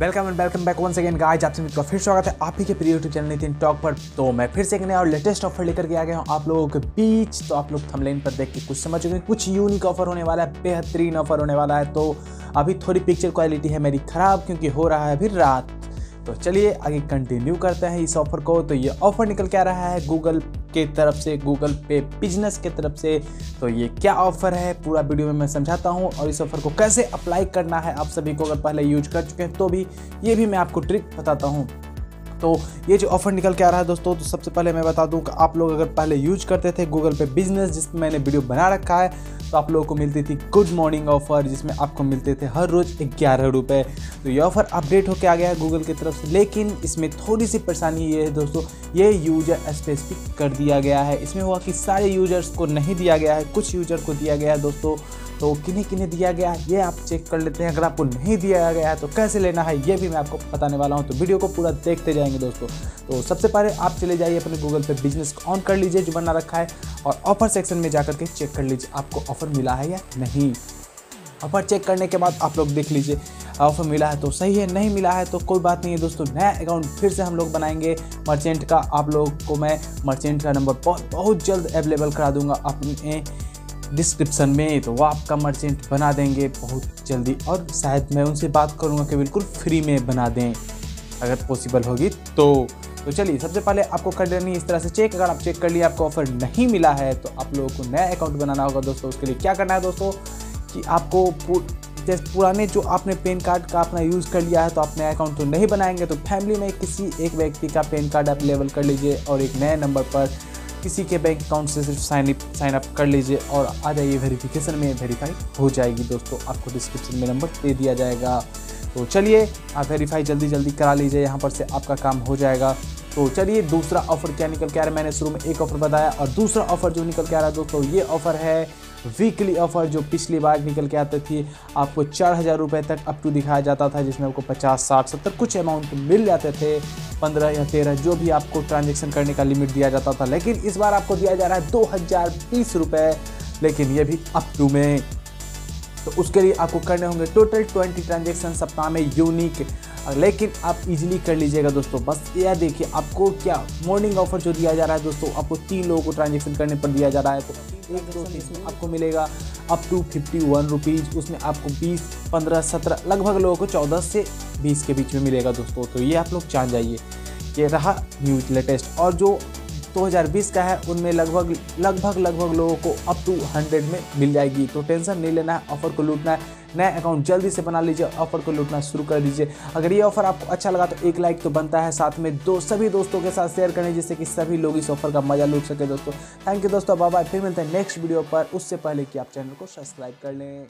Welcome and welcome back once second guys आप सभी का फिर स्वागत है आप ही के प्रिय यूट्यूब चैनल नितिन टॉक पर। तो मैं फिर से एक नया और लेटेस्ट ऑफ़र लेकर के आ गया हूँ आप लोगों के बीच। तो आप लोग थंबनेल पर देख के कुछ समझ चुके हैं, कुछ यूनिक ऑफ़र होने वाला है, बेहतरीन ऑफ़र होने वाला है। तो अभी थोड़ी पिक्चर क्वालिटी है मेरी खराब क्योंकि हो रहा है अभी रात। तो चलिए आगे कंटिन्यू करते हैं इस ऑफ़र को। तो ये ऑफ़र निकल के आ रहा है गूगल के तरफ़ से गूगल पे बिज़नेस के तरफ़ से। तो ये क्या ऑफ़र है, पूरा वीडियो में मैं समझाता हूँ और इस ऑफ़र को कैसे अप्लाई करना है आप सभी को अगर पहले यूज़ कर चुके हैं तो भी ये भी मैं आपको ट्रिक बताता हूँ। तो ये जो ऑफ़र निकल के आ रहा है दोस्तों तो सबसे पहले मैं बता दूँ कि आप लोग अगर पहले यूज़ करते थे गूगल पे बिज़नेस जिसमें मैंने वीडियो बना रखा है तो आप लोगों को मिलती थी गुड मॉर्निंग ऑफ़र जिसमें आपको मिलते थे हर रोज़ ग्यारह रुपये तो ये ऑफ़र अपडेट होकर आ गया है गूगल की तरफ़ से, लेकिन इसमें थोड़ी सी परेशानी ये है दोस्तों, ये यूज़र स्पेसिफिक कर दिया गया है। इसमें हुआ कि सारे यूज़र्स को नहीं दिया गया है, कुछ यूज़र को दिया गया है दोस्तों तो किन्हें किन्हें दिया गया है, ये आप चेक कर लेते हैं। अगर आपको नहीं दिया गया है तो कैसे लेना है, ये भी मैं आपको बताने वाला हूँ। तो वीडियो को पूरा देखते जाएँगे दोस्तों। तो सबसे पहले आप चले जाइए अपने गूगल पे बिज़नेस ऑन कर लीजिए, जो बना रखा है, और ऑफ़र सेक्शन में जाकर के चेक कर लीजिए, आपको ऑफ़र मिला है या नहीं? ऑफ़र चेक करने के बाद आप लोग देख लीजिए, ऑफ़र मिला है तो सही है, नहीं मिला है तो कोई बात नहीं है दोस्तों, नया अकाउंट फिर से हम लोग बनाएँगे। मर्चेंट का आप लोग को मैं मर्चेंट का नंबर बहुत बहुत जल्द अवेलेबल करा दूँगा अपने डिस्क्रिप्शन में तो वो आपका मर्चेंट बना देंगे बहुत जल्दी। और शायद मैं उनसे बात करूँगा कि बिल्कुल फ्री में बना दें, अगर पॉसिबल होगी तो। तो चलिए, सबसे पहले आपको कर लेनी इस तरह से चेक अगर आप चेक कर लिए, आपको ऑफ़र नहीं मिला है तो आप लोगों को नया अकाउंट बनाना होगा दोस्तों। उसके लिए क्या करना है दोस्तों? कि आपको जैसे पुराने जो आपने पेन कार्ड का अपना यूज़ कर लिया है तो आप नया अकाउंट तो नहीं बनाएँगे। तो फैमिली में किसी एक व्यक्ति का पेन कार्ड अवेलेबल कर लीजिए और एक नए नंबर पर किसी के बैंक अकाउंट से सिर्फ़ साइन साइन अप कर लीजिए और आ जाइए वेरिफिकेशन में। वेरीफाई हो जाएगी दोस्तों। आपको डिस्क्रिप्शन में नंबर दे दिया जाएगा। तो चलिए, आप वेरीफाई जल्दी जल्दी करा लीजिए, यहाँ पर से आपका काम हो जाएगा। तो चलिए, दूसरा ऑफ़र क्या निकल के आ रहा है? मैंने शुरू में एक ऑफ़र बताया और दूसरा ऑफ़र जो निकल के आ रहा है दोस्तों, ये ऑफ़र है वीकली ऑफ़र जो पिछली बार निकल के आते थी। आपको चार हज़ार रुपये तक अप टू दिखाया जाता था, जिसमें आपको पचास, साठ, सत्तर कुछ अमाउंट मिल जाते थे, पंद्रह या तेरह, जो भी आपको ट्रांजेक्शन करने का लिमिट दिया जाता था। लेकिन इस बार आपको दिया जा रहा है दो हज़ार बीस रुपये लेकिन ये भी अप टू में। तो उसके लिए आपको करने होंगे टोटल ट्वेंटी ट्रांजेक्शन सप्ताह में यूनिक लेकिन आप इजीली कर लीजिएगा दोस्तों बस यह देखिए आपको क्या मॉर्निंग ऑफ़र जो दिया जा रहा है दोस्तों आपको तीन लोगों को ट्रांजेक्शन करने पर दिया जा रहा है तो एक दो इसमें आपको मिलेगा up to fifty one rupees उसमें आपको बीस पंद्रह सत्रह लगभग लोगों को चौदह से बीस के बीच में मिलेगा दोस्तों तो ये आप लोग जान जाइए। ये रहा न्यूज़ लेटेस्ट और जो 2020 का है, उनमें लगभग लगभग लगभग लोगों को अप टू हंड्रेड में मिल जाएगी। तो टेंशन नहीं लेना है ऑफ़र को लूटना है। नया अकाउंट जल्दी से बना लीजिए ऑफ़र को लूटना शुरू कर दीजिए। अगर ये ऑफ़र आपको अच्छा लगा तो एक लाइक तो बनता है, साथ में दो, सभी दोस्तों के साथ शेयर करें जिससे कि सभी लोग इस ऑफ़र का मज़ा लूट सके दोस्तों। थैंक यू दोस्तों बाबा फिर मिलते हैं नेक्स्ट वीडियो पर। उससे पहले कि आप चैनल को सब्सक्राइब कर लें।